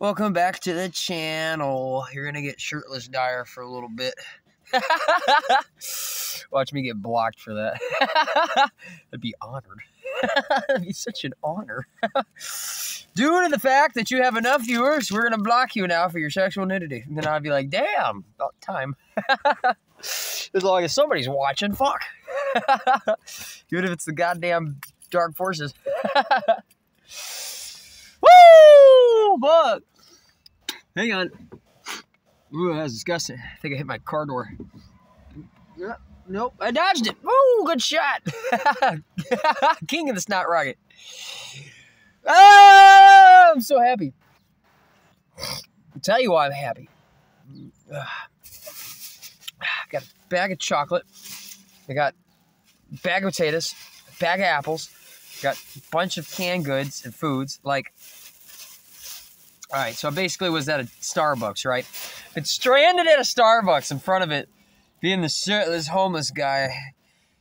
Welcome back to the channel. You're gonna get shirtless Dyer for a little bit. Watch me get blocked for that. I'd be honored. It'd be such an honor. Due to the fact that you have enough viewers, we're gonna block you now for your sexual nudity. And then I'd be like, damn, about time. as long as somebody's watching, fuck. Even if it's the goddamn dark forces. Woo! Fuck! Hang on. Ooh, that was disgusting. I think I hit my car door. Yep. Nope, I dodged it. Ooh, good shot. King of the snot rocket. Oh, I'm so happy. I'll tell you why I'm happy. I got a bag of chocolate. I got a bag of potatoes, a bag of apples, got a bunch of canned goods and foods. Like, all right, so I basically was at a Starbucks, right? Been stranded at a Starbucks in front of it, being the shirtless homeless guy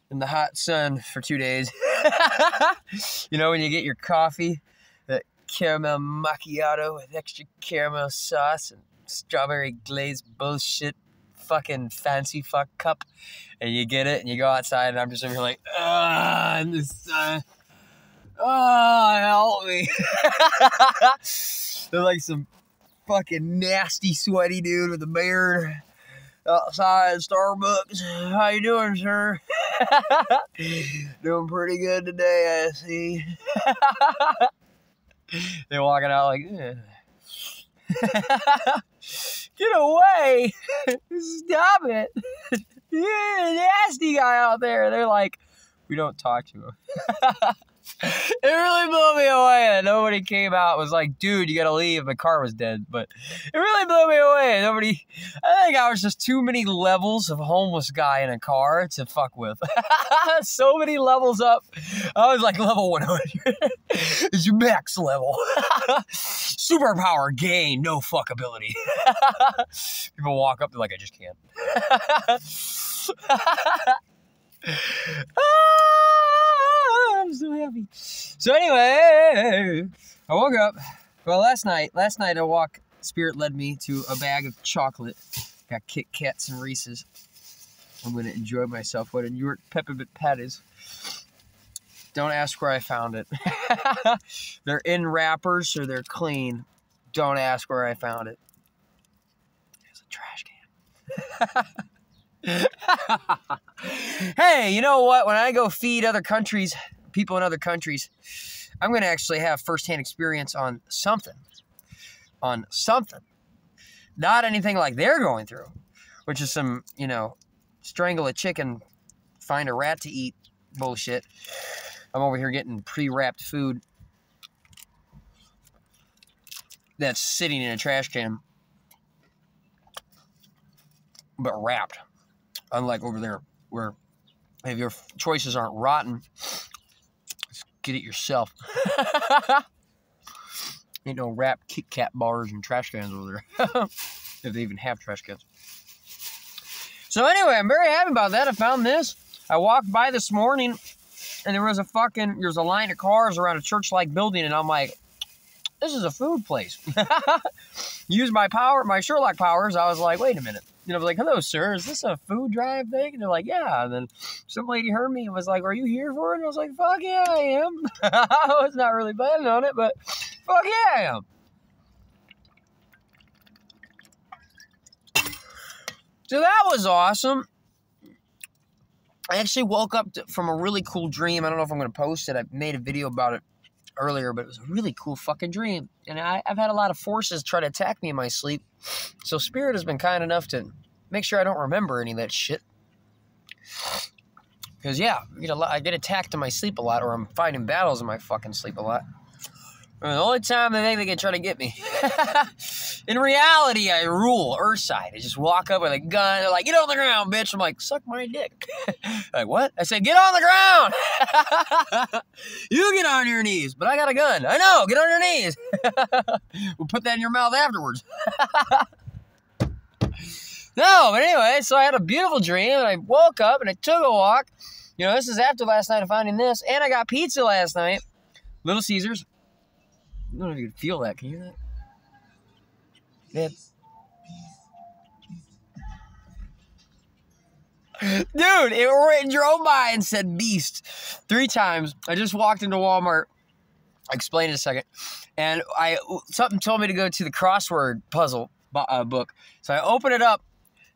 in the hot sun for two days. you know, when you get your coffee, that caramel macchiato with extra caramel sauce and strawberry glazed bullshit fucking fancy fuck cup, and you get it and you go outside, and I'm just over here like, ah, in the sun. Oh, help me. They're like some fucking nasty, sweaty dude with a beard outside Starbucks. How you doing, sir? doing pretty good today, I see. They're walking out like, get away! Stop it! nasty guy out there. They're like, we don't talk to him. it really blew me away that nobody came out was like, dude, you gotta leave. My car was dead. But it really blew me away. Nobody, I think I was just too many levels of homeless guy in a car to fuck with. so many levels up. I was like level 100. it's your max level. Superpower gain, no fuckability. People walk up, they're like, I just can't. Ah, I'm so happy. So anyway, I woke up. Well, last night, last night I walked. Spirit led me to a bag of chocolate. Got Kit Kats and Reese's. I'm gonna enjoy myself. What a New York peppermint patties. Don't ask where I found it. they're in wrappers or they're clean. Don't ask where I found it. It's a trash can. hey, you know what? When I go feed other countries, people in other countries, I'm going to actually have firsthand experience on something. On something. Not anything like they're going through, which is some, you know, strangle a chicken, find a rat to eat bullshit. I'm over here getting pre wrapped food that's sitting in a trash can, but wrapped unlike over there where if your choices aren't rotten, get it yourself. Ain't no wrapped Kit Kat bars and trash cans over there. if they even have trash cans. So anyway, I'm very happy about that. I found this. I walked by this morning and there was a fucking, there's a line of cars around a church-like building and I'm like, this is a food place. Use my power, my Sherlock powers. I was like, wait a minute you know, like, hello, sir, is this a food drive thing? And they're like, yeah. And then some lady heard me and was like, are you here for it? And I was like, fuck yeah, I am. I was not really planning on it, but fuck yeah, I am. So that was awesome. I actually woke up to, from a really cool dream. I don't know if I'm going to post it. I made a video about it earlier, but it was a really cool fucking dream. And I, have had a lot of forces try to attack me in my sleep. So Spirit has been kind enough to make sure I don't remember any of that shit. Because, yeah, get, lot, I get attacked in my sleep a lot, or I'm fighting battles in my fucking sleep a lot. Uh, the only time they think they can try to get me. In reality, I rule Earthside. I just walk up with a gun. They're like, get on the ground, bitch. I'm like, suck my dick. like, what? I said, get on the ground. you get on your knees, but I got a gun. I know, get on your knees. we'll put that in your mouth afterwards. no, but anyway, so I had a beautiful dream, and I woke up, and I took a walk. You know, this is after last night of finding this, and I got pizza last night. Little Caesars. I don't know if you can feel that. Can you hear that? Man. Dude, it, drove by and said beast three times. I just walked into Walmart. I'll explain in a second. And I something told me to go to the crossword puzzle uh, book. So I open it up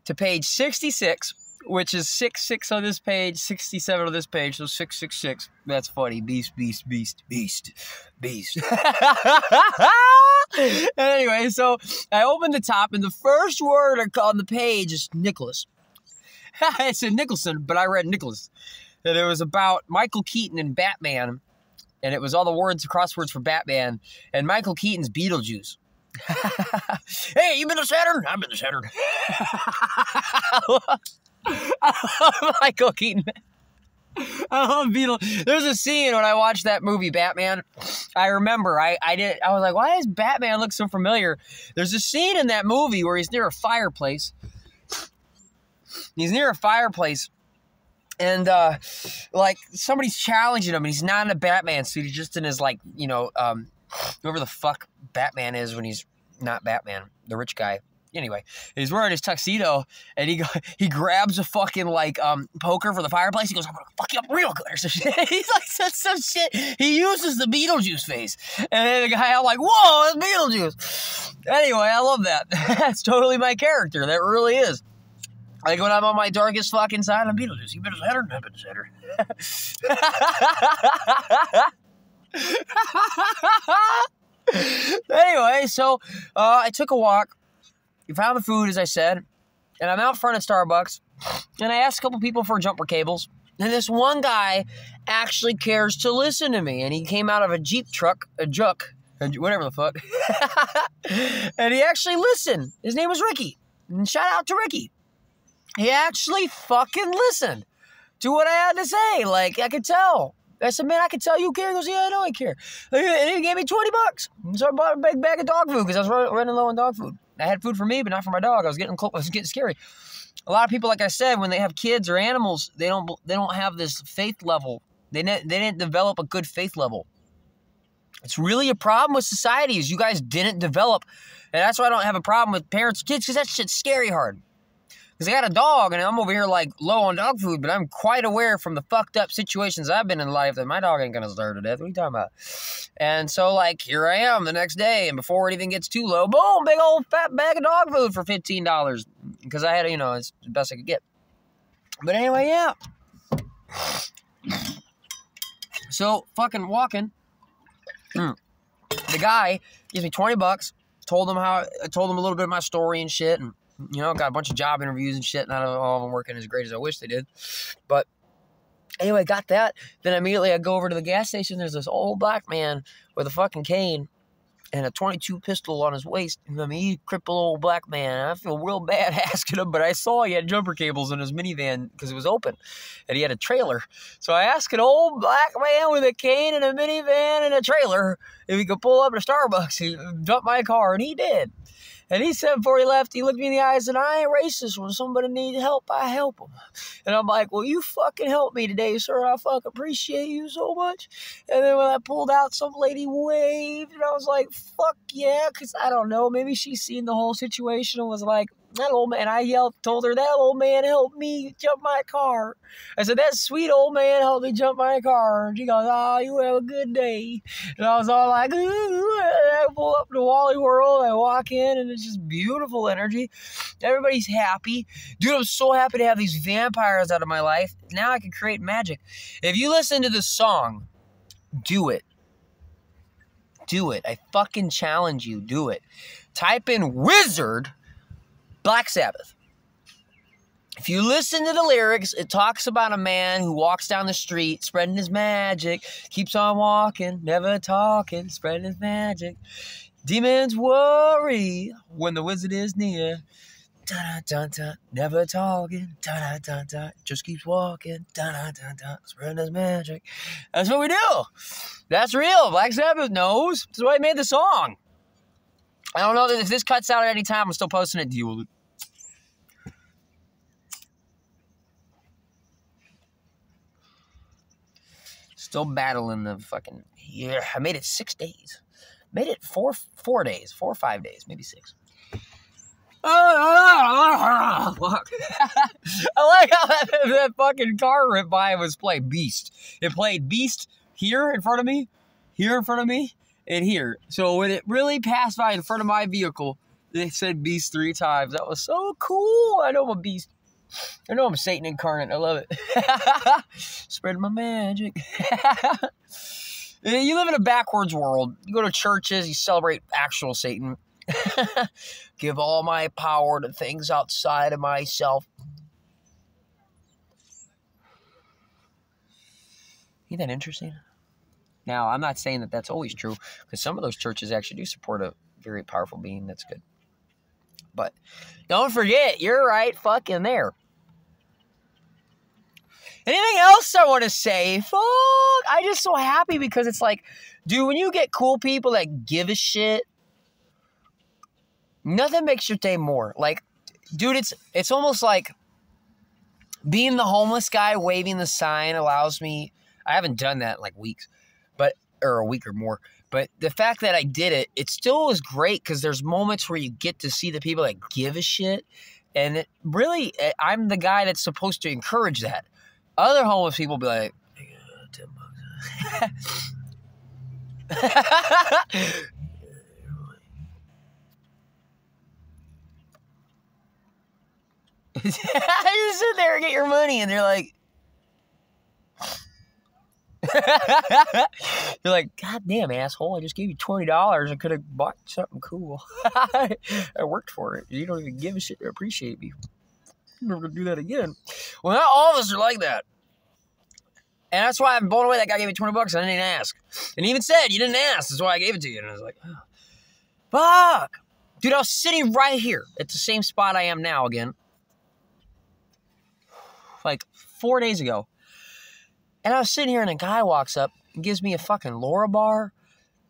to page 66, which is 66 on this page, 67 on this page, so 666. That's funny. Beast, beast, beast, beast, beast. anyway, so I opened the top, and the first word on the page is Nicholas. I said Nicholson, but I read Nicholas. And it was about Michael Keaton and Batman. And it was all the words, crosswords for Batman. And Michael Keaton's Beetlejuice. hey, you been to Saturn? I've been to Saturn. Michael Keaton. I love Beetle. There's a scene when I watched that movie Batman. I remember I I did I was like, why does Batman look so familiar? There's a scene in that movie where he's near a fireplace He's near a fireplace. And uh, like somebody's challenging him, and he's not in a Batman suit. He's just in his like, you know, um, whoever the fuck Batman is when he's not Batman, the rich guy. Anyway, he's wearing his tuxedo, and he he grabs a fucking like um poker for the fireplace. He goes, "I'm gonna fuck you up real good." Or some shit. He's like says some shit. He uses the Beetlejuice face, and then the guy, I'm like, "Whoa, it's Beetlejuice." Anyway, I love that. That's totally my character. That really is. Like when I'm on my darkest fucking side, I'm Beetlejuice. You better header, I better header. anyway, so uh, I took a walk. We found the food, as I said, and I'm out front of Starbucks, and I asked a couple people for jumper cables. And this one guy actually cares to listen to me, and he came out of a Jeep truck, a Juck, whatever the fuck, and he actually listened. His name was Ricky. And shout out to Ricky. He actually fucking listened to what I had to say. Like, I could tell. I said, man, I can tell you care. He goes, yeah, I know I care. And he gave me 20 bucks. So I bought a big bag of dog food because I was running low on dog food. I had food for me, but not for my dog. I was getting close. I was getting scary. A lot of people, like I said, when they have kids or animals, they don't they don't have this faith level. They ne- they didn't develop a good faith level. It's really a problem with society is you guys didn't develop, and that's why I don't have a problem with parents kids because that shit's scary hard. Because I got a dog and I'm over here like low on dog food, but I'm quite aware from the fucked up situations I've been in life that my dog ain't gonna starve to death. What are you talking about? And so like here I am the next day, and before it even gets too low, boom, big old fat bag of dog food for fifteen dollars. Because I had, you know, it's the best I could get. But anyway, yeah. So fucking walking. Mm. The guy gives me twenty bucks. Told him how I told him a little bit of my story and shit, and you know, got a bunch of job interviews and shit. Not all of them working as great as I wish they did. But anyway, got that. Then immediately I go over to the gas station. There's this old black man with a fucking cane and a 22 pistol on his waist. I mean, he's crippled old black man. I feel real bad asking him, but I saw he had jumper cables in his minivan because it was open, and he had a trailer. So I asked an old black man with a cane and a minivan and a trailer if he could pull up to Starbucks and dump my car, and he did. And he said before he left, he looked me in the eyes and I ain't racist. When somebody needs help, I help them. And I'm like, well, you fucking help me today, sir. I fucking appreciate you so much. And then when I pulled out, some lady waved and I was like, fuck yeah. Cause I don't know, maybe she's seen the whole situation and was like, that old man, I yelled, told her, that old man helped me jump my car. I said, that sweet old man helped me jump my car. And she goes, oh, you have a good day. And I was all like, ooh. I pull up to Wally World. I walk in, and it's just beautiful energy. Everybody's happy. Dude, I'm so happy to have these vampires out of my life. Now I can create magic. If you listen to the song, do it. Do it. I fucking challenge you. Do it. Type in wizard Black Sabbath. If you listen to the lyrics, it talks about a man who walks down the street spreading his magic, keeps on walking, never talking, spreading his magic. Demons worry when the wizard is near. Dun, dun, dun, never talking, dun, dun, dun, just keeps walking, dun, dun, dun, spreading his magic. That's what we do. That's real. Black Sabbath knows. That's why I made the song. I don't know if this cuts out at any time. I'm still posting it. Deal with Still battling the fucking yeah. I made it six days. Made it four four days, four or five days, maybe six. I like how that, that fucking car ripped by and was playing Beast. It played Beast here in front of me, here in front of me, and here. So when it really passed by in front of my vehicle, they said Beast three times. That was so cool. I know I'm a beast. I know I'm Satan incarnate. I love it. Spread my magic. you live in a backwards world. You go to churches, you celebrate actual Satan. Give all my power to things outside of myself. Ain't that interesting? Now, I'm not saying that that's always true, because some of those churches actually do support a very powerful being. That's good. But don't forget, you're right fucking there. Anything else I want to say? Fuck, I just so happy because it's like, dude, when you get cool people that give a shit, nothing makes your day more. Like, dude, it's it's almost like being the homeless guy waving the sign allows me. I haven't done that in like weeks, but or a week or more. But the fact that I did it, it still was great because there's moments where you get to see the people that give a shit. And it really, eh, I'm the guy that's supposed to encourage that. Other homeless people be like, ten bucks. just sit there and get your money, and they're like, You're like, God damn, asshole, I just gave you $20. I could have bought something cool. I worked for it. You don't even give a shit to appreciate me. I'm never going to do that again. Well, not all of us are like that. And that's why I'm blown away that guy gave me 20 bucks. I didn't ask. And he even said, You didn't ask. That's why I gave it to you. And I was like, oh, Fuck. Dude, I was sitting right here at the same spot I am now again. Like four days ago. And I was sitting here and a guy walks up and gives me a fucking Larabar.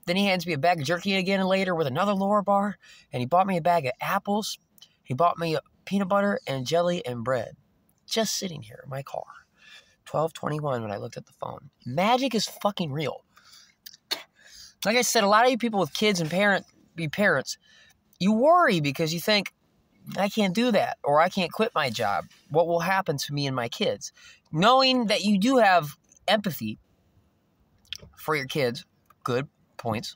Then he hands me a bag of jerky again later with another Larabar. And he bought me a bag of apples. He bought me peanut butter and jelly and bread. Just sitting here in my car. 1221 when I looked at the phone. Magic is fucking real. Like I said, a lot of you people with kids and parent be parents, you worry because you think, I can't do that, or I can't quit my job. What will happen to me and my kids? Knowing that you do have empathy for your kids. Good points.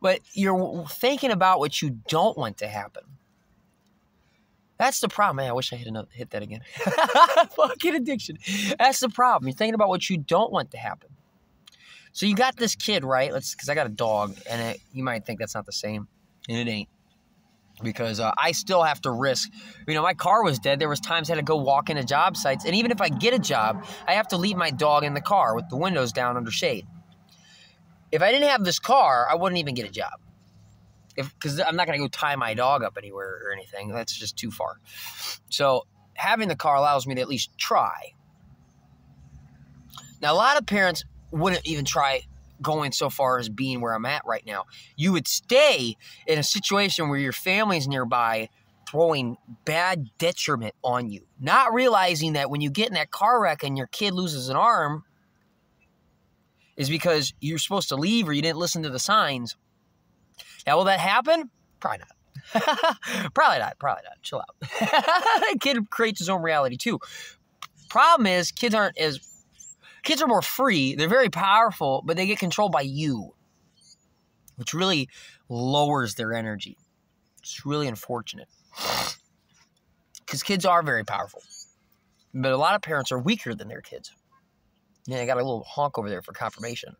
But you're thinking about what you don't want to happen. That's the problem. Man, I wish I hit another, hit that again. Fucking addiction. That's the problem. You're thinking about what you don't want to happen. So you got this kid, right? Let's, because I got a dog, and it, you might think that's not the same, and it ain't because uh, I still have to risk. You know, my car was dead. There was times I had to go walk into job sites, and even if I get a job, I have to leave my dog in the car with the windows down under shade. If I didn't have this car, I wouldn't even get a job. Because I'm not going to go tie my dog up anywhere or anything. That's just too far. So having the car allows me to at least try. Now, a lot of parents wouldn't even try going so far as being where I'm at right now. You would stay in a situation where your family's nearby throwing bad detriment on you, not realizing that when you get in that car wreck and your kid loses an arm, is because you're supposed to leave or you didn't listen to the signs. Now, will that happen? Probably not. probably not. Probably not. Chill out. kid creates his own reality too. Problem is, kids aren't as Kids are more free, they're very powerful, but they get controlled by you, which really lowers their energy. It's really unfortunate. Because kids are very powerful. But a lot of parents are weaker than their kids. Yeah, I got a little honk over there for confirmation.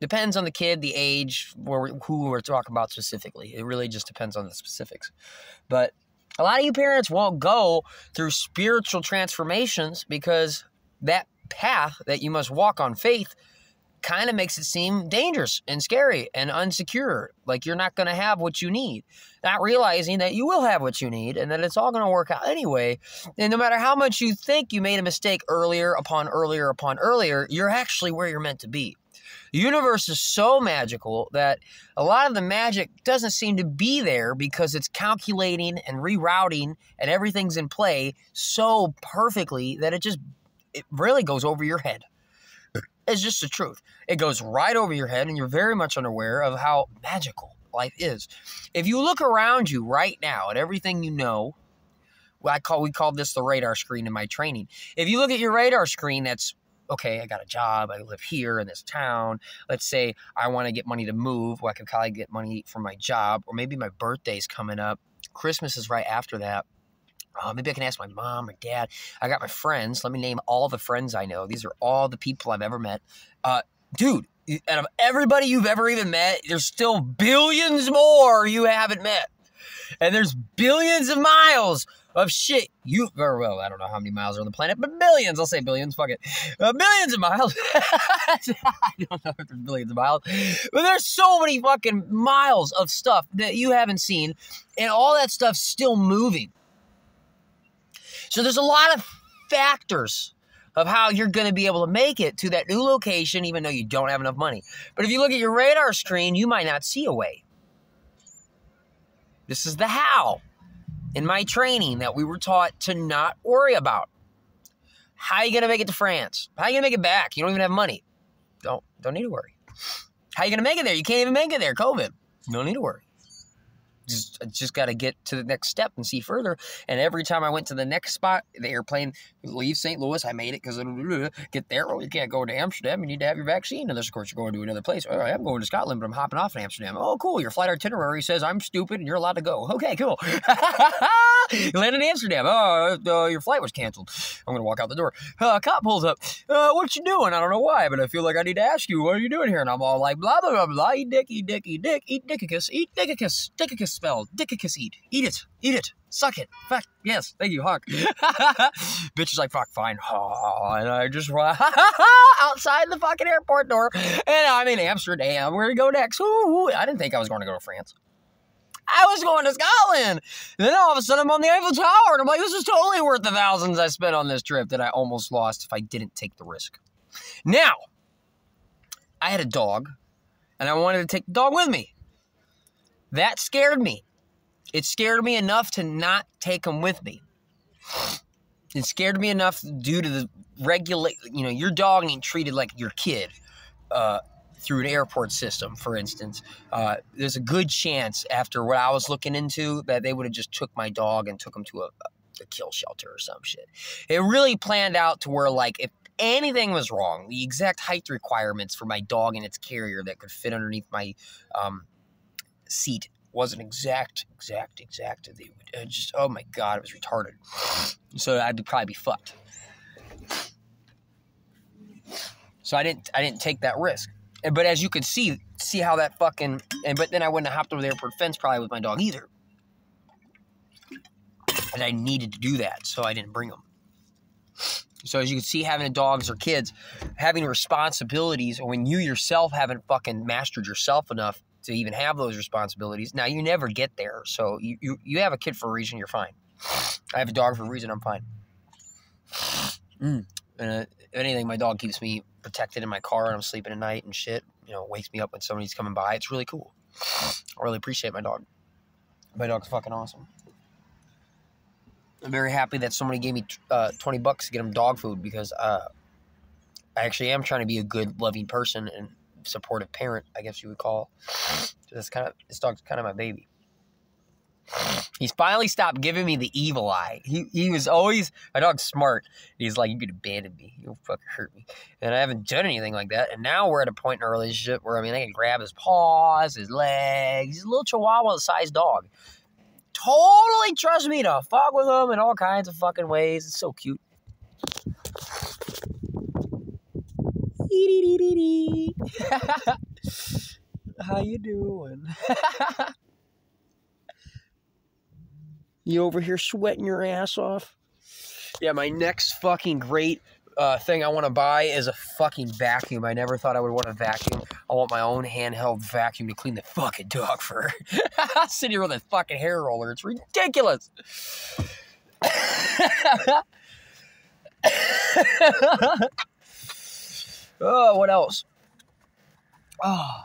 Depends on the kid, the age, where who we're talking about specifically. It really just depends on the specifics. But a lot of you parents won't go through spiritual transformations because that path that you must walk on faith kind of makes it seem dangerous and scary and unsecure. Like you're not going to have what you need. Not realizing that you will have what you need and that it's all going to work out anyway. And no matter how much you think you made a mistake earlier upon earlier upon earlier, you're actually where you're meant to be. The universe is so magical that a lot of the magic doesn't seem to be there because it's calculating and rerouting and everything's in play so perfectly that it just it really goes over your head. It's just the truth. It goes right over your head, and you're very much unaware of how magical life is. If you look around you right now at everything you know, I call we call this the radar screen in my training. If you look at your radar screen, that's okay. I got a job. I live here in this town. Let's say I want to get money to move. Well, I could probably get money from my job, or maybe my birthday's coming up. Christmas is right after that. Uh, maybe I can ask my mom or dad. I got my friends. Let me name all the friends I know. These are all the people I've ever met. Uh, dude, out of everybody you've ever even met, there's still billions more you haven't met. And there's billions of miles of shit you very well i don't know how many miles are on the planet but billions i'll say billions fuck it uh, billions of miles i don't know if there's billions of miles but there's so many fucking miles of stuff that you haven't seen and all that stuff's still moving so there's a lot of factors of how you're going to be able to make it to that new location even though you don't have enough money but if you look at your radar screen you might not see a way this is the how in my training that we were taught to not worry about. How are you going to make it to France? How are you going to make it back? You don't even have money. Don't, don't need to worry. How are you going to make it there? You can't even make it there. COVID. No need to worry just just got to get to the next step and see further. And every time I went to the next spot, the airplane leave St. Louis. I made it because get there. Well, you can't go to Amsterdam. You need to have your vaccine. Unless, of course, you're going to another place. Oh, I am going to Scotland, but I'm hopping off in Amsterdam. Oh, cool. Your flight itinerary says I'm stupid and you're allowed to go. Okay, cool. you landed in Amsterdam. Oh, uh, your flight was canceled. I'm going to walk out the door. Uh, cop pulls up. Uh, what you doing? I don't know why, but I feel like I need to ask you, what are you doing here? And I'm all like, blah, blah, blah, blah. Eat dick, eat dick, eat dick, eat dickicus, eat dickicus, dickicus spell, dickicus eat. Eat it, eat it, suck it. Fuck, yes, thank you, Hawk. Bitch is like, fuck, fine. And I just run outside the fucking airport door. And I'm in Amsterdam. Where to go next? Ooh, I didn't think I was going to go to France. I was going to Scotland. And then all of a sudden I'm on the Eiffel Tower. And I'm like, this is totally worth the thousands I spent on this trip that I almost lost if I didn't take the risk. Now, I had a dog and I wanted to take the dog with me. That scared me. It scared me enough to not take him with me. It scared me enough due to the regulate, you know, your dog ain't treated like your kid. Uh, through an airport system, for instance, uh, there's a good chance after what I was looking into that they would have just took my dog and took him to a, a kill shelter or some shit. It really planned out to where like if anything was wrong, the exact height requirements for my dog and its carrier that could fit underneath my um, seat wasn't exact, exact, exact. They would uh, just oh my god, it was retarded. So I'd probably be fucked. So I didn't I didn't take that risk. But as you can see, see how that fucking and but then I wouldn't have hopped over the airport fence probably with my dog either. And I needed to do that, so I didn't bring them. So as you can see, having dogs or kids, having responsibilities, or when you yourself haven't fucking mastered yourself enough to even have those responsibilities, now you never get there. So you you, you have a kid for a reason, you're fine. I have a dog for a reason, I'm fine. Mm. And uh, if anything, my dog keeps me protected in my car and I'm sleeping at night and shit. You know, wakes me up when somebody's coming by. It's really cool. I really appreciate my dog. My dog's fucking awesome. I'm very happy that somebody gave me uh, 20 bucks to get him dog food because uh, I actually am trying to be a good, loving person and supportive parent, I guess you would call. That's kind of this dog's kind of my baby. He's finally stopped giving me the evil eye. He, he was always, my dog's smart. He's like, you could abandon me. You'll fucking hurt me. And I haven't done anything like that. And now we're at a point in our relationship where, I mean, I can grab his paws, his legs. He's a little chihuahua sized dog. Totally trust me to fuck with him in all kinds of fucking ways. It's so cute. How you doing? You over here sweating your ass off? Yeah, my next fucking great uh, thing I want to buy is a fucking vacuum. I never thought I would want a vacuum. I want my own handheld vacuum to clean the fucking dog fur. Sitting here with a fucking hair roller. It's ridiculous. oh, what else? Oh,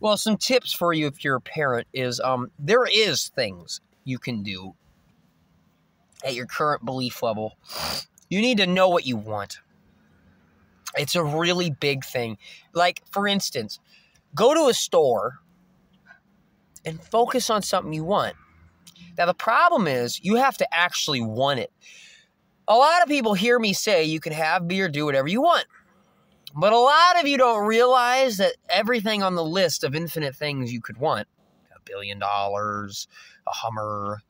well, some tips for you if you're a parent is um, there is things you can do at your current belief level, you need to know what you want. It's a really big thing. Like, for instance, go to a store and focus on something you want. Now, the problem is you have to actually want it. A lot of people hear me say you can have beer, do whatever you want. But a lot of you don't realize that everything on the list of infinite things you could want a billion dollars, a Hummer,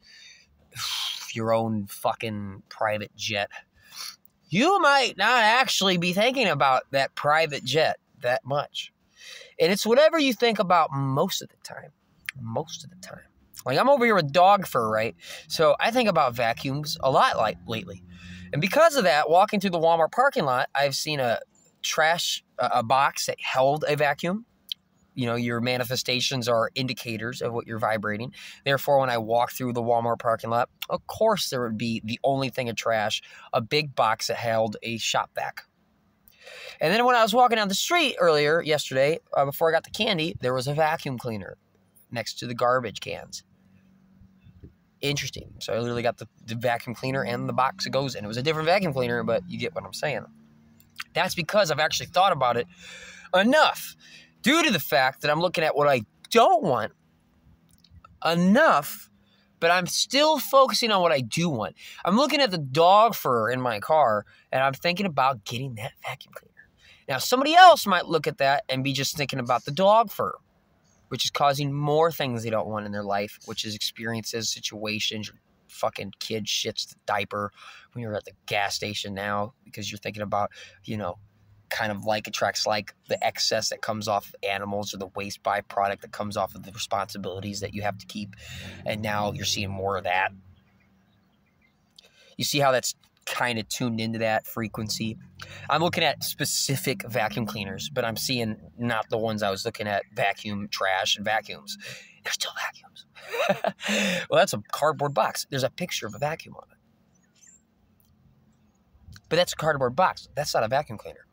your own fucking private jet you might not actually be thinking about that private jet that much. And it's whatever you think about most of the time. Most of the time. Like I'm over here with dog fur, right? So I think about vacuums a lot like lately. And because of that, walking through the Walmart parking lot, I've seen a trash a box that held a vacuum you know, your manifestations are indicators of what you're vibrating. Therefore, when I walk through the Walmart parking lot, of course there would be the only thing of trash, a big box that held a shop vac. And then when I was walking down the street earlier yesterday, uh, before I got the candy, there was a vacuum cleaner next to the garbage cans. Interesting. So I literally got the, the vacuum cleaner and the box it goes in. It was a different vacuum cleaner, but you get what I'm saying. That's because I've actually thought about it enough due to the fact that I'm looking at what I don't want enough, but I'm still focusing on what I do want. I'm looking at the dog fur in my car and I'm thinking about getting that vacuum cleaner. Now, somebody else might look at that and be just thinking about the dog fur, which is causing more things they don't want in their life, which is experiences, situations, fucking kid shits the diaper when you're at the gas station now because you're thinking about, you know, kind of like attracts like the excess that comes off of animals or the waste byproduct that comes off of the responsibilities that you have to keep. And now you're seeing more of that. You see how that's kind of tuned into that frequency. I'm looking at specific vacuum cleaners, but I'm seeing not the ones I was looking at vacuum trash and vacuums. They're still vacuums. well, that's a cardboard box. There's a picture of a vacuum on it. But that's a cardboard box. That's not a vacuum cleaner.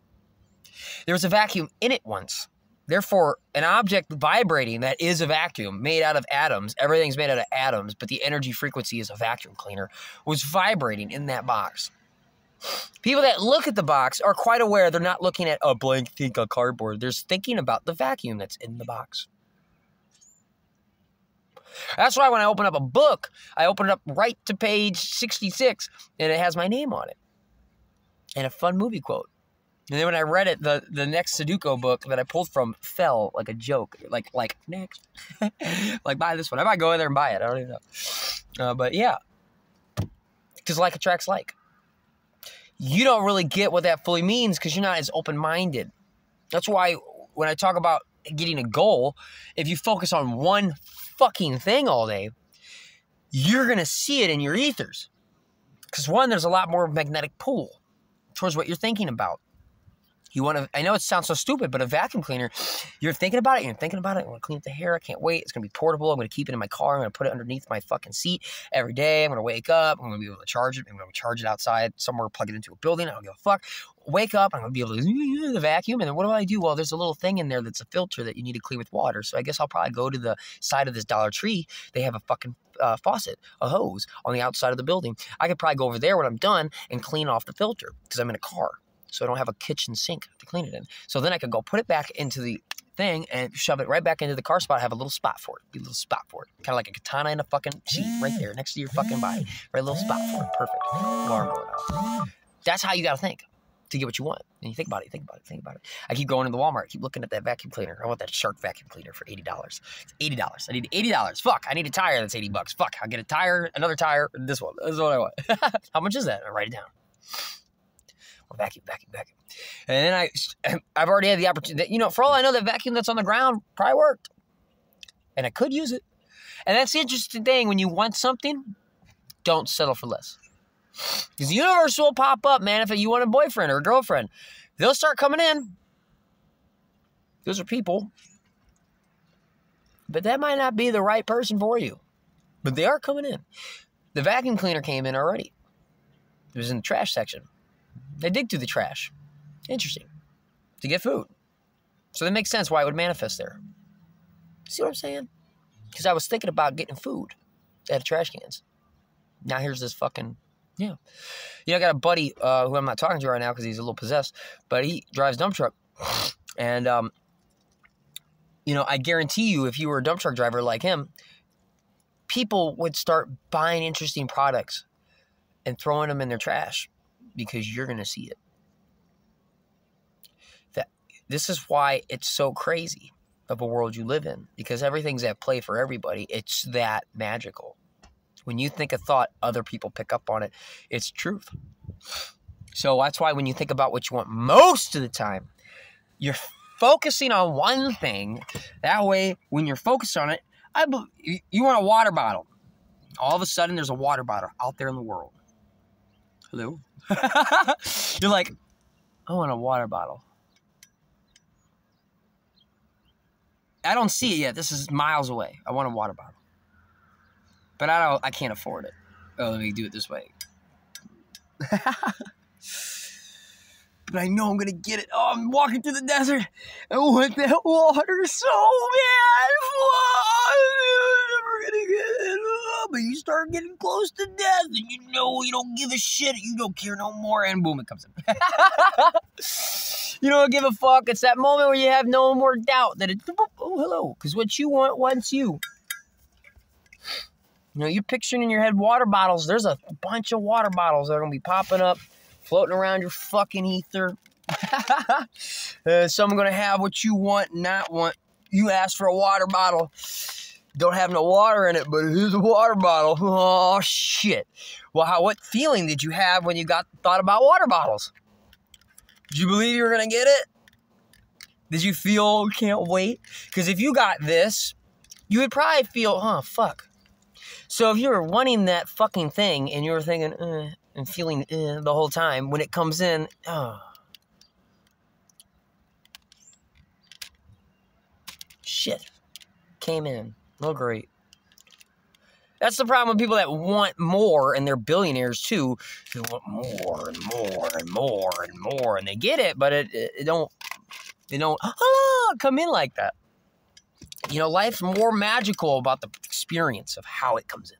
There was a vacuum in it once. Therefore, an object vibrating that is a vacuum made out of atoms, everything's made out of atoms, but the energy frequency is a vacuum cleaner, was vibrating in that box. People that look at the box are quite aware they're not looking at a blank thing on cardboard. They're thinking about the vacuum that's in the box. That's why when I open up a book, I open it up right to page 66 and it has my name on it. And a fun movie quote. And then when I read it, the the next Sudoku book that I pulled from fell like a joke. Like like next, like buy this one. I might go in there and buy it. I don't even know. Uh, but yeah, because like attracts like. You don't really get what that fully means because you're not as open minded. That's why when I talk about getting a goal, if you focus on one fucking thing all day, you're gonna see it in your ethers. Because one, there's a lot more magnetic pull towards what you're thinking about. You want to, I know it sounds so stupid, but a vacuum cleaner, you're thinking about it, you're thinking about it. I want to clean up the hair. I can't wait. It's going to be portable. I'm going to keep it in my car. I'm going to put it underneath my fucking seat every day. I'm going to wake up. I'm going to be able to charge it. I'm going to charge it outside somewhere, plug it into a building. I don't give a fuck. Wake up. I'm going to be able to the vacuum. And then what do I do? Well, there's a little thing in there that's a filter that you need to clean with water. So I guess I'll probably go to the side of this Dollar Tree. They have a fucking uh, faucet, a hose on the outside of the building. I could probably go over there when I'm done and clean off the filter because I'm in a car so I don't have a kitchen sink to clean it in. So then I could go put it back into the thing and shove it right back into the car spot. I have a little spot for it. Be a little spot for it. Kind of like a katana in a fucking seat right there next to your fucking body. Right, a little spot for it. Perfect. Alarm going off. That's how you got to think to get what you want. And you think about it, think about it, think about it. I keep going to the Walmart, keep looking at that vacuum cleaner. I want that Shark vacuum cleaner for $80. It's $80. I need $80. Fuck, I need a tire that's 80 bucks. Fuck, I'll get a tire, another tire, this one. This is what I want. how much is that? I write it down vacuum, vacuum, vacuum. And then I, I've already had the opportunity. You know, for all I know, that vacuum that's on the ground probably worked, and I could use it. And that's the interesting thing. When you want something, don't settle for less. Because the universe will pop up, man. If you want a boyfriend or a girlfriend, they'll start coming in. Those are people. But that might not be the right person for you. But they are coming in. The vacuum cleaner came in already. It was in the trash section. They dig through the trash. Interesting. To get food. So that makes sense why it would manifest there. See what I'm saying? Because I was thinking about getting food out of trash cans. Now here's this fucking yeah. You know, I got a buddy uh, who I'm not talking to right now because he's a little possessed, but he drives dump truck, and um, you know, I guarantee you, if you were a dump truck driver like him, people would start buying interesting products and throwing them in their trash because you're going to see it. That this is why it's so crazy of a world you live in because everything's at play for everybody. It's that magical. When you think a thought, other people pick up on it. It's truth. So that's why when you think about what you want most of the time, you're focusing on one thing. That way, when you're focused on it, I you want a water bottle. All of a sudden, there's a water bottle out there in the world. Hello? you're like, I want a water bottle. I don't see it yet. This is miles away. I want a water bottle. But I don't I can't afford it. Oh, let me do it this way. but I know I'm gonna get it. Oh, I'm walking through the desert. I want that water so bad. Never gonna get. Oh, but you start getting close to death, and you know you don't give a shit. You don't care no more, and boom, it comes in. you don't give a fuck. It's that moment where you have no more doubt that it. Oh, hello. Because what you want wants you. You know, you're picturing in your head water bottles. There's a bunch of water bottles that are gonna be popping up floating around your fucking ether. uh, someone gonna have what you want, not want. You ask for a water bottle. Don't have no water in it, but here's a water bottle. Oh shit. Well, how what feeling did you have when you got thought about water bottles? Did you believe you were gonna get it? Did you feel can't wait? Because if you got this, you would probably feel, huh, fuck. So if you were wanting that fucking thing and you were thinking, uh, and feeling eh, the whole time. When it comes in, oh. Shit. Came in. Oh, great. That's the problem with people that want more, and they're billionaires too. They want more and more and more and more, and they get it, but it, it, it don't, they don't ah, come in like that. You know, life's more magical about the experience of how it comes in.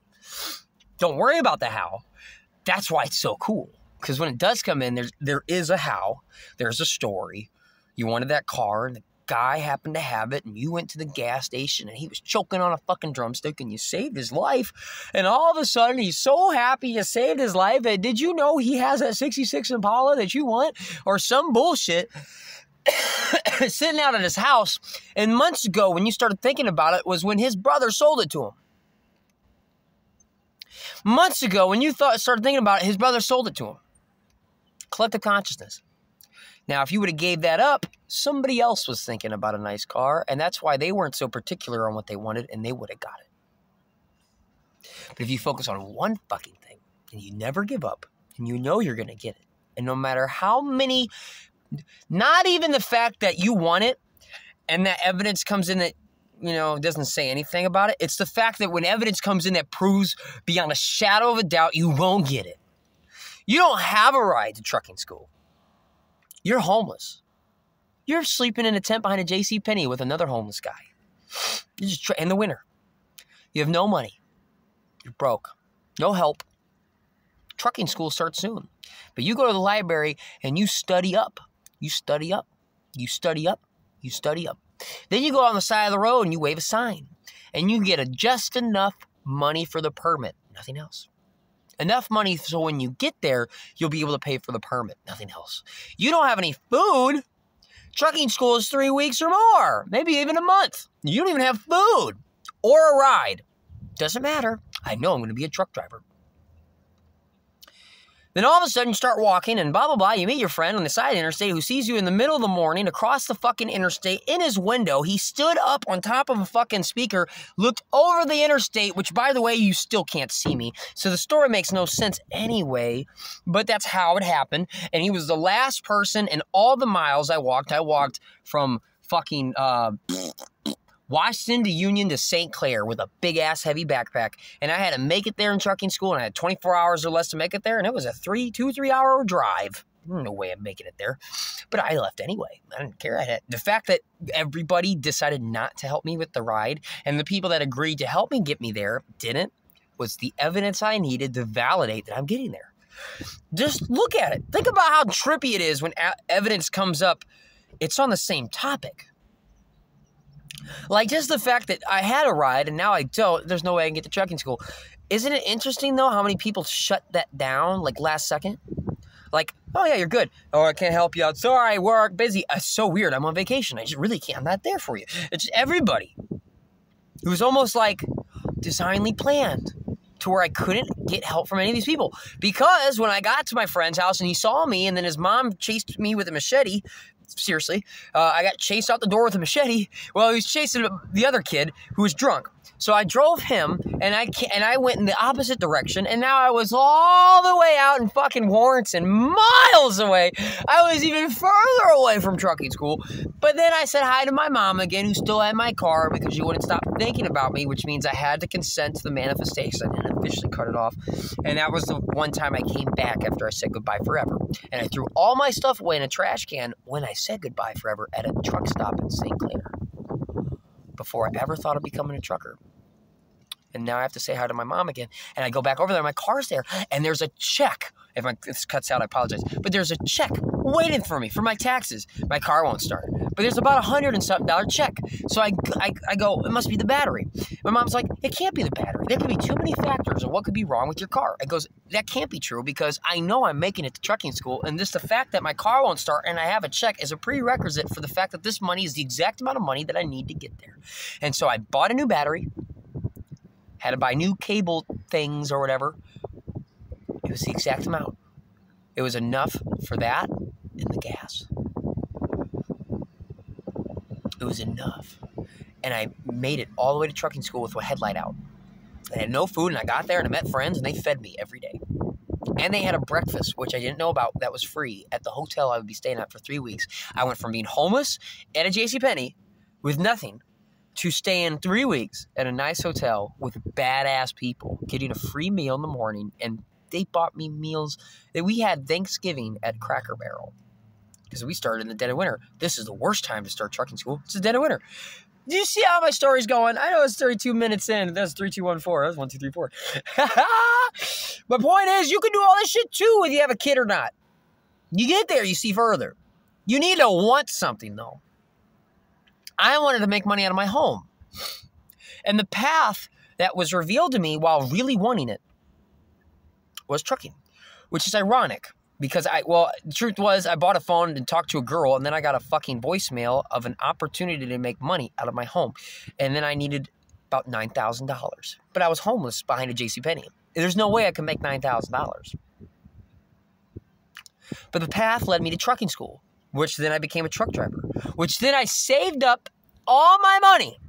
Don't worry about the how that's why it's so cool. Because when it does come in, there's there is a how, there's a story. You wanted that car, and the guy happened to have it, and you went to the gas station, and he was choking on a fucking drumstick, and you saved his life. And all of a sudden, he's so happy you saved his life. And did you know he has that 66 Impala that you want, or some bullshit? sitting out at his house, and months ago, when you started thinking about it, was when his brother sold it to him months ago when you thought started thinking about it, his brother sold it to him. Collective consciousness. Now, if you would have gave that up, somebody else was thinking about a nice car, and that's why they weren't so particular on what they wanted, and they would have got it. But if you focus on one fucking thing and you never give up, and you know you're going to get it, and no matter how many, not even the fact that you want it, and that evidence comes in that you know, doesn't say anything about it. It's the fact that when evidence comes in that proves beyond a shadow of a doubt you won't get it. You don't have a ride to trucking school. You're homeless. You're sleeping in a tent behind a J.C. Penney with another homeless guy. You're just in the winter. You have no money. You're broke. No help. Trucking school starts soon. But you go to the library and you study up. You study up. You study up. You study up. Then you go on the side of the road and you wave a sign. And you get a just enough money for the permit, nothing else. Enough money so when you get there, you'll be able to pay for the permit, nothing else. You don't have any food. Trucking school is three weeks or more, maybe even a month. You don't even have food or a ride. Doesn't matter. I know I'm going to be a truck driver. Then all of a sudden you start walking and blah, blah, blah. You meet your friend on the side of the interstate who sees you in the middle of the morning across the fucking interstate in his window. He stood up on top of a fucking speaker, looked over the interstate, which by the way, you still can't see me. So the story makes no sense anyway, but that's how it happened. And he was the last person in all the miles I walked. I walked from fucking uh, Washington to Union to St. Clair with a big ass heavy backpack. And I had to make it there in trucking school, and I had 24 hours or less to make it there, and it was a three, two, three hour drive. No way I'm making it there. But I left anyway. I didn't care. I had, the fact that everybody decided not to help me with the ride, and the people that agreed to help me get me there didn't, was the evidence I needed to validate that I'm getting there. Just look at it. Think about how trippy it is when evidence comes up. It's on the same topic Like just the fact that I had a ride and now I don't, there's no way I can get to trucking school. Isn't it interesting though how many people shut that down like last second? Like, oh yeah, you're good. Oh, I can't help you out. Sorry, work, busy. Uh, it's so weird. I'm on vacation. I just really can't. I'm not there for you. It's everybody. It was almost like designedly planned to where I couldn't get help from any of these people. Because when I got to my friend's house and he saw me, and then his mom chased me with a machete, seriously, uh, I got chased out the door with a machete. Well, he was chasing the other kid who was drunk. So I drove him, and I and I went in the opposite direction, and now I was all the way out in fucking Warrenton, miles away. I was even further away from trucking school. But then I said hi to my mom again, who still had my car because she wouldn't stop thinking about me, which means I had to consent to the manifestation and officially cut it off. And that was the one time I came back after I said goodbye forever. And I threw all my stuff away in a trash can when I said goodbye forever at a truck stop in St. Clair before I ever thought of becoming a trucker. And now I have to say hi to my mom again. And I go back over there, my car's there, and there's a check. If my, this cuts out, I apologize. But there's a check waiting for me for my taxes. My car won't start. But there's about a hundred and something dollar check. So I, I, I go, it must be the battery. My mom's like, it can't be the battery. There could be too many factors of what could be wrong with your car. I goes, that can't be true because I know I'm making it to trucking school. And this, the fact that my car won't start and I have a check is a prerequisite for the fact that this money is the exact amount of money that I need to get there. And so I bought a new battery had to buy new cable things or whatever. It was the exact amount. It was enough for that and the gas. It was enough. And I made it all the way to trucking school with a headlight out. I had no food, and I got there and I met friends, and they fed me every day. And they had a breakfast, which I didn't know about, that was free at the hotel I would be staying at for three weeks. I went from being homeless at a JCPenney with nothing to stay in three weeks at a nice hotel with badass people, getting a free meal in the morning, and they bought me meals that we had Thanksgiving at Cracker Barrel because we started in the dead of winter. This is the worst time to start trucking school. It's the dead of winter. Do you see how my story's going? I know it's 32 minutes in. That's 3214. That's 1234. my point is, you can do all this shit too, whether you have a kid or not. You get there, you see further. You need to want something, though. I wanted to make money out of my home. And the path that was revealed to me while really wanting it was trucking, which is ironic because I, well, the truth was I bought a phone and talked to a girl, and then I got a fucking voicemail of an opportunity to make money out of my home. And then I needed about $9,000. But I was homeless behind a JCPenney. There's no way I could make $9,000. But the path led me to trucking school which then I became a truck driver, which then I saved up all my money.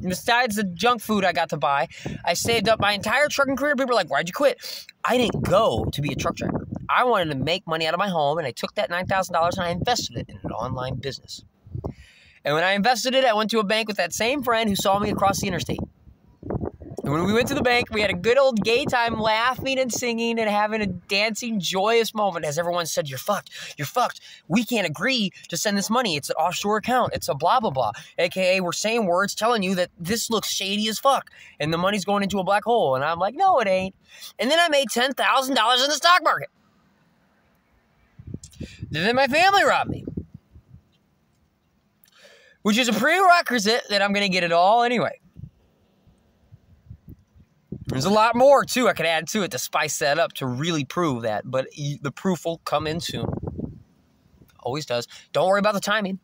Besides the junk food I got to buy, I saved up my entire trucking career. People were like, why'd you quit? I didn't go to be a truck driver. I wanted to make money out of my home, and I took that $9,000 and I invested it in an online business. And when I invested it, I went to a bank with that same friend who saw me across the interstate. And when we went to the bank, we had a good old gay time laughing and singing and having a dancing, joyous moment as everyone said, You're fucked. You're fucked. We can't agree to send this money. It's an offshore account. It's a blah, blah, blah. AKA, we're saying words telling you that this looks shady as fuck and the money's going into a black hole. And I'm like, No, it ain't. And then I made $10,000 in the stock market. then my family robbed me. Which is a prerequisite that I'm going to get it all anyway. There's a lot more too I could add to it to spice that up to really prove that, but the proof will come in soon. Always does. Don't worry about the timing.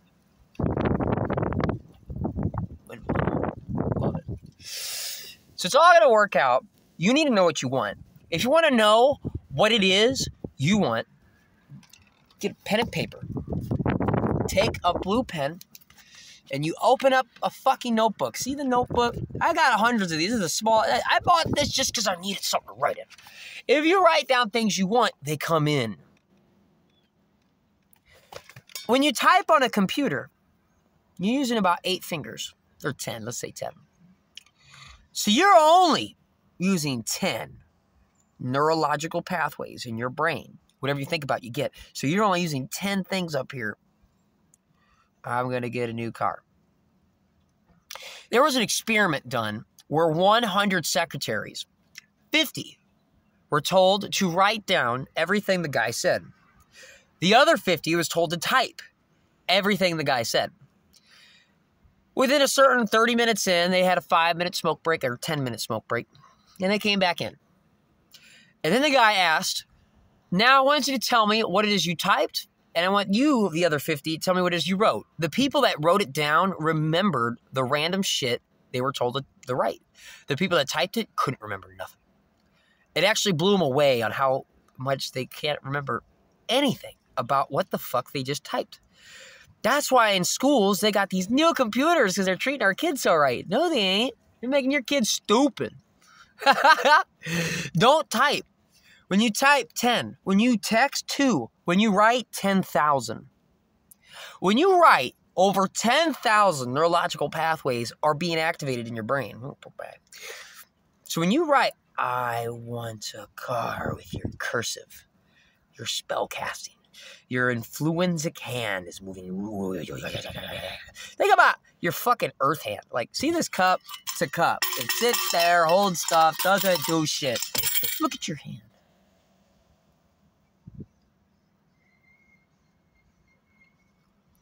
Love it. So it's all going to work out. You need to know what you want. If you want to know what it is you want, get a pen and paper. Take a blue pen and you open up a fucking notebook. See the notebook? I got hundreds of these. This is a small. I bought this just because I needed something to write in. If you write down things you want, they come in. When you type on a computer, you're using about eight fingers, or 10, let's say 10. So you're only using 10 neurological pathways in your brain. Whatever you think about, you get. So you're only using 10 things up here I'm going to get a new car. There was an experiment done where 100 secretaries, 50, were told to write down everything the guy said. The other 50 was told to type everything the guy said. Within a certain 30 minutes in, they had a five minute smoke break or 10 minute smoke break, and they came back in. And then the guy asked, Now I want you to tell me what it is you typed, and I want you, the other 50, tell me what it is you wrote. The people that wrote it down remembered the random shit they were told to, to write. The people that typed it couldn't remember nothing. It actually blew them away on how much they can't remember anything about what the fuck they just typed. That's why in schools they got these new computers because they're treating our kids so right. No, they ain't. You're making your kids stupid. Don't type. When you type 10, when you text 2, when you write 10,000. When you write, over 10,000 neurological pathways are being activated in your brain. So when you write, I want a car with your cursive, your spell casting, your influenzic hand is moving. Think about your fucking earth hand. Like, see this cup? It's a cup. It sits there, holds stuff, doesn't do shit. Look at your hand.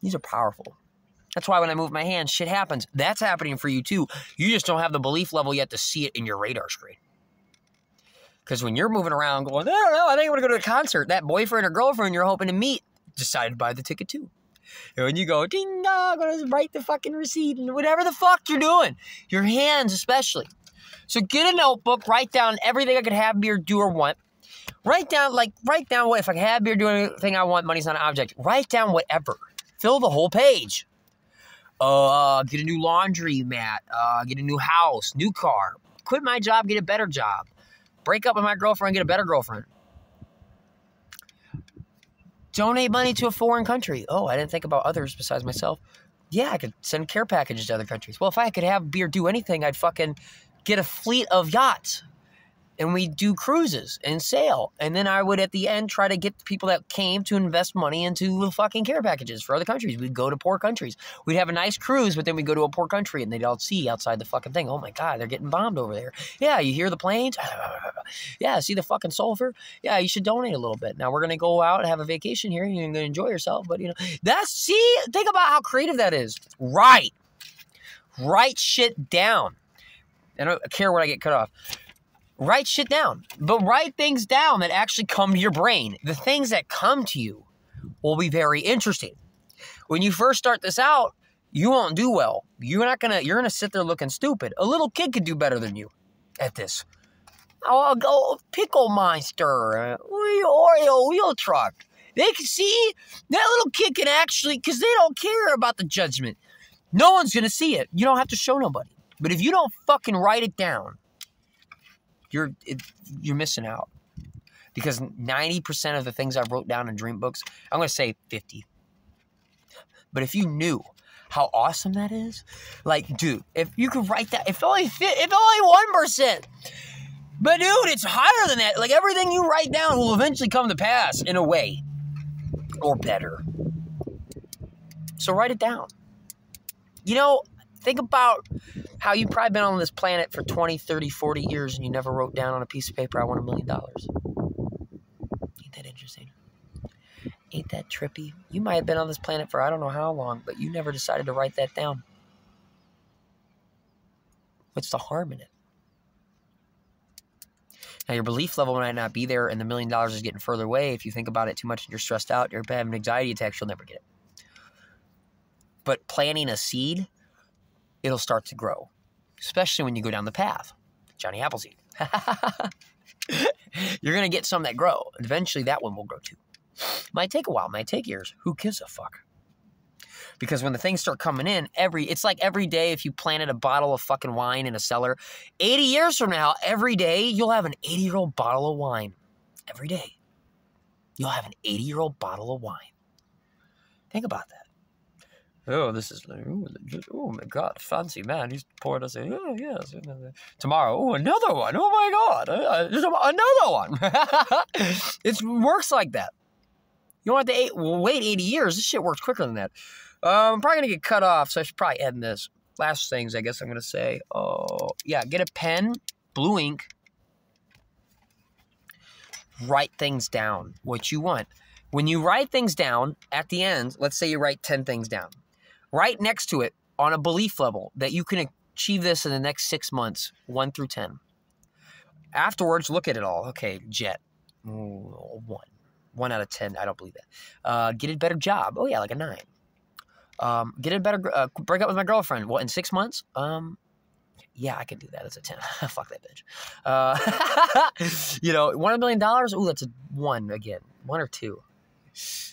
These are powerful. That's why when I move my hand, shit happens. That's happening for you too. You just don't have the belief level yet to see it in your radar screen. Because when you're moving around going, I don't know, I think I'm going to go to a concert, that boyfriend or girlfriend you're hoping to meet decided to buy the ticket too. And when you go, ding dong, I'm going to write the fucking receipt and whatever the fuck you're doing, your hands especially. So get a notebook, write down everything I could have, be or do or want. Write down, like, write down what, if I can have beer, do anything I want, money's not an object. Write down whatever. Fill the whole page. Uh, get a new laundry mat, uh, get a new house, new car, quit my job, get a better job break up with my girlfriend, get a better girlfriend. Donate money to a foreign country. Oh, I didn't think about others besides myself. Yeah, I could send care packages to other countries. Well, if I could have beer do anything, I'd fucking get a fleet of yachts and we do cruises and sail. And then I would at the end try to get people that came to invest money into the fucking care packages for other countries. We'd go to poor countries. We'd have a nice cruise, but then we'd go to a poor country and they'd all see outside the fucking thing. Oh my God, they're getting bombed over there. Yeah, you hear the planes? yeah, see the fucking sulfur? Yeah, you should donate a little bit. Now we're gonna go out and have a vacation here. You're gonna enjoy yourself, but you know, that's see, think about how creative that is. Right. Write shit down. I don't care what I get cut off write shit down, but write things down that actually come to your brain. The things that come to you will be very interesting. When you first start this out, you won't do well. You're not gonna. You're gonna sit there looking stupid. A little kid could do better than you at this. Oh, I'll go pickle monster, Oreo oh, wheel truck. They can see that little kid can actually, because they don't care about the judgment. No one's gonna see it. You don't have to show nobody. But if you don't fucking write it down, you're it, you're missing out because 90% of the things I wrote down in dream books, I'm going to say 50. But if you knew how awesome that is, like, dude, if you could write that, if only if only 1%. But dude, it's higher than that. Like everything you write down will eventually come to pass in a way or better. So write it down. You know, think about how you've probably been on this planet for 20, 30, 40 years and you never wrote down on a piece of paper, I want a million dollars. Ain't that interesting? Ain't that trippy? You might have been on this planet for I don't know how long, but you never decided to write that down. What's the harm in it? Now, your belief level might not be there, and the million dollars is getting further away. If you think about it too much and you're stressed out, you're having anxiety attacks, you'll never get it. But planting a seed it'll start to grow, especially when you go down the path. Johnny Appleseed. You're going to get some that grow. Eventually, that one will grow too. Might take a while, might take years. Who gives a fuck? Because when the things start coming in, every it's like every day if you planted a bottle of fucking wine in a cellar, 80 years from now, every day you'll have an 80 year old bottle of wine. Every day. You'll have an 80 year old bottle of wine. Think about that. Oh, this is oh, oh my god, fancy man. He's poured us in. Oh yes. Tomorrow, oh another one. Oh my god, uh, another one. it works like that. You don't have to wait 80 years. This shit works quicker than that. Um, I'm probably gonna get cut off, so I should probably end this. Last things, I guess I'm gonna say. Oh yeah, get a pen, blue ink. Write things down. What you want. When you write things down at the end, let's say you write 10 things down right next to it, on a belief level that you can achieve this in the next six months, one through 10. Afterwards, look at it all. Okay, jet, Ooh, one. One out of 10. I don't believe that. Uh, get a better job. Oh, yeah, like a nine. Um, get a better, uh, break up with my girlfriend. What, in six months? Um, yeah, I can do that as a 10. Fuck that bitch. Uh, you know, $1 million? Ooh, that's a one again. One or two.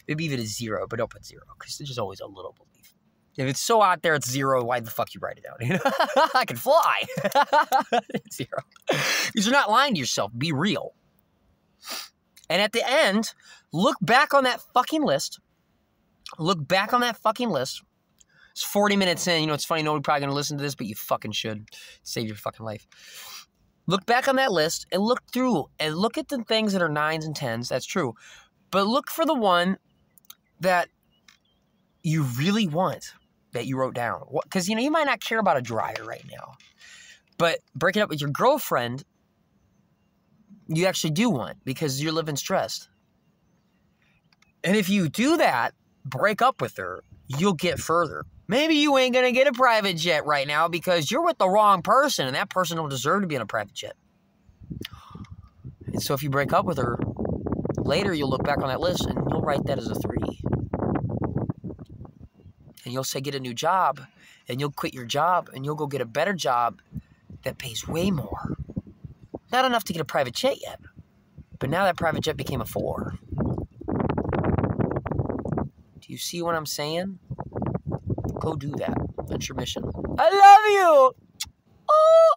Maybe even a zero, but don't put zero because there's always a little. If it's so out there, it's zero. Why the fuck you write it down? You know, I can fly. zero. Because you're not lying to yourself. Be real. And at the end, look back on that fucking list. Look back on that fucking list. It's 40 minutes in. You know, it's funny, nobody's probably going to listen to this, but you fucking should. Save your fucking life. Look back on that list and look through and look at the things that are nines and tens. That's true. But look for the one that you really want that you wrote down. Because, you know, you might not care about a dryer right now. But breaking up with your girlfriend, you actually do want because you're living stressed. And if you do that, break up with her, you'll get further. Maybe you ain't gonna get a private jet right now because you're with the wrong person and that person don't deserve to be in a private jet. And so if you break up with her, later you'll look back on that list and you'll write that as a three. And you'll say, get a new job, and you'll quit your job and you'll go get a better job that pays way more. Not enough to get a private jet yet, but now that private jet became a four. Do you see what I'm saying? Go do that. That's your mission. I love you. Oh.